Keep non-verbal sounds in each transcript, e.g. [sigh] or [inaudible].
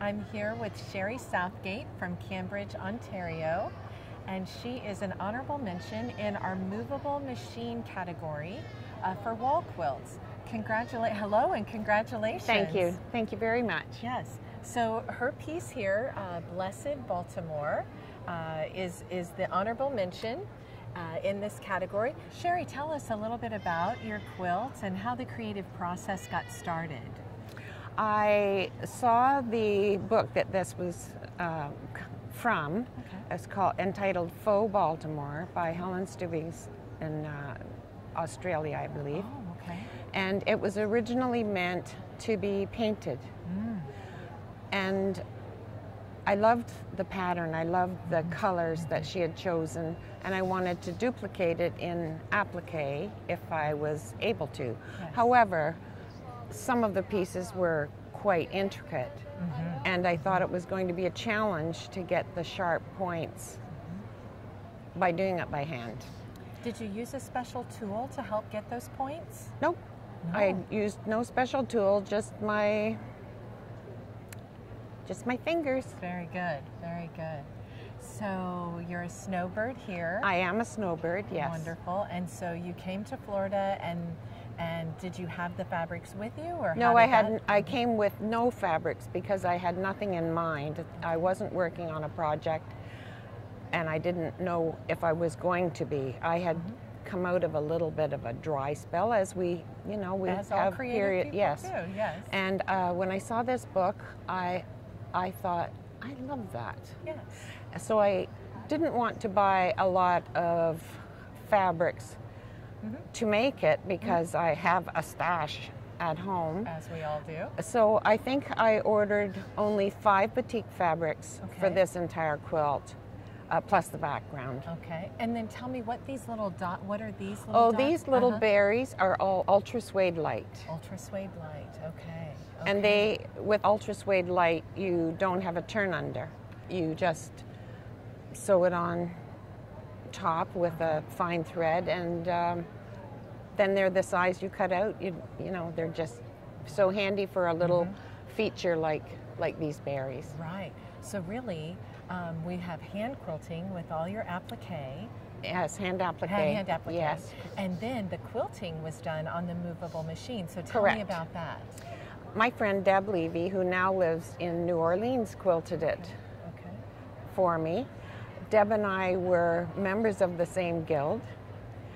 I'm here with Sherry Southgate from Cambridge, Ontario, and she is an honorable mention in our movable machine category uh, for wall quilts. Congratulate, hello and congratulations. Thank you. Thank you very much. Yes. So her piece here, uh, Blessed Baltimore, uh, is is the honorable mention. Uh, in this category. Sherry, tell us a little bit about your quilts and how the creative process got started. I saw the book that this was uh, from. Okay. It's called entitled Faux Baltimore by Helen Stubbings in uh, Australia, I believe. Oh, okay. And it was originally meant to be painted. Mm. And I loved the pattern, I loved the colors that she had chosen, and I wanted to duplicate it in applique if I was able to. Yes. However, some of the pieces were quite intricate, Mm-hmm. and I thought it was going to be a challenge to get the sharp points by doing it by hand. Did you use a special tool to help get those points? Nope. No. I used no special tool, just my just my fingers. Very good, very good. So you're a snowbird here. I am a snowbird, yes. Wonderful. And so you came to Florida and and did you have the fabrics with you or No, I did that-. I came with no fabrics because I had nothing in mind. I wasn't working on a project, and I didn't know if I was going to be. I had Mm-hmm. come out of a little bit of a dry spell, as we, you know, we As have period. yes. yes. And uh, when I saw this book, I, I thought, I love that. yes. So I didn't want to buy a lot of fabrics Mm-hmm. to make it because I have a stash at home. As we all do. So I think I ordered only five batik fabrics for this entire quilt, uh, plus the background. Okay. And then tell me what these little dot what are these little Oh, dots? these little Uh-huh. berries are all ultra suede light. ultra suede light. Okay. And they, with ultra suede light, you don't have a turn under. You just sew it on top with a fine thread, and um, then they're the size you cut out. You, you know, they're just so handy for a little Mm-hmm. feature like like these berries. Right. So really, um, we have hand quilting with all your applique, Yes, hand applique. hand, hand applique, Yes. and then the quilting was done on the movable machine. So tell Correct. me about that. My friend Deb Levy, who now lives in New Orleans, quilted it Okay. for me. Deb and I were members of the same guild.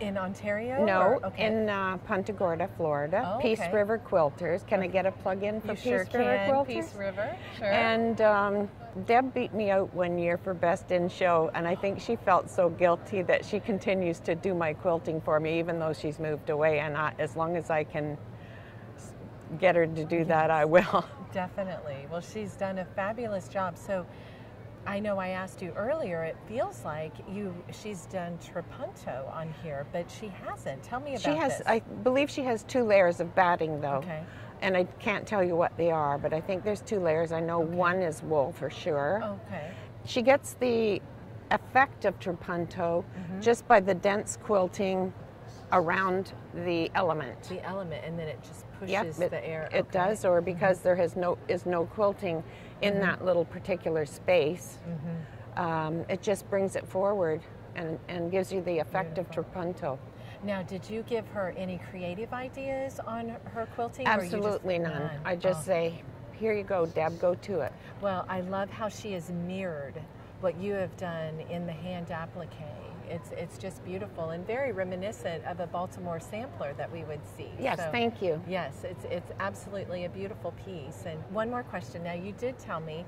In Ontario? No, or- okay. in uh, Punta Gorda, Florida. Oh, Peace okay. River Quilters. Can I get a plug in for you Peace sure River can. Quilters? Peace River. Sure. And um, Deb beat me out one year for Best in Show, and I think she felt so guilty that she continues to do my quilting for me, even though she's moved away. And I, as long as I can get her to do that, I will. [laughs] Definitely. Well, she's done a fabulous job. So I know I asked you earlier, it feels like you she's done trapunto on here, but she hasn't. Tell me about She has, this. I believe she has two layers of batting though. Okay. And I can't tell you what they are, but I think there's two layers. I know one is wool for sure. Okay. She gets the effect of trapunto Mm-hmm. just by the dense quilting around the element. The element and then it just pushes Yep, it, the air. it okay. does, or because there has no is no quilting in Mm-hmm. that little particular space, um, it just brings it forward and, and gives you the effect of trapunto. Now, did you give her any creative ideas on her quilting? or you just- Absolutely none. I just Oh. say, here you go, Deb, go to it. Well, I love how she is mirrored what you have done in the hand applique. It's it's just beautiful and very reminiscent of a Baltimore sampler that we would see. Yes, So, thank you. Yes, it's it's absolutely a beautiful piece. And one more question. Now, you did tell me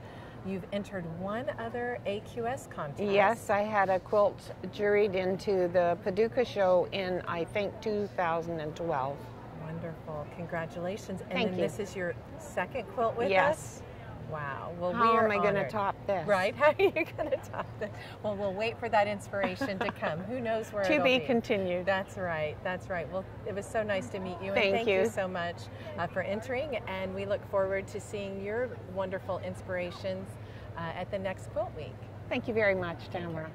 you've entered one other AQS contest. Yes, I had a quilt juried into the Paducah show in, I think, 2012. Wonderful. Congratulations. And Thank then you. this is your second quilt with Yes. us? Wow. Well, How we are am I going to top this? Right? [laughs] How are you going to top this? Well, we'll wait for that inspiration to come. Who knows where To be be continued. That's right. That's right. Well, it was so nice to meet you. And Thank thank you. so much uh, for entering. And we look forward to seeing your wonderful inspirations uh, at the next Quilt Week. Thank you very much, Tamara.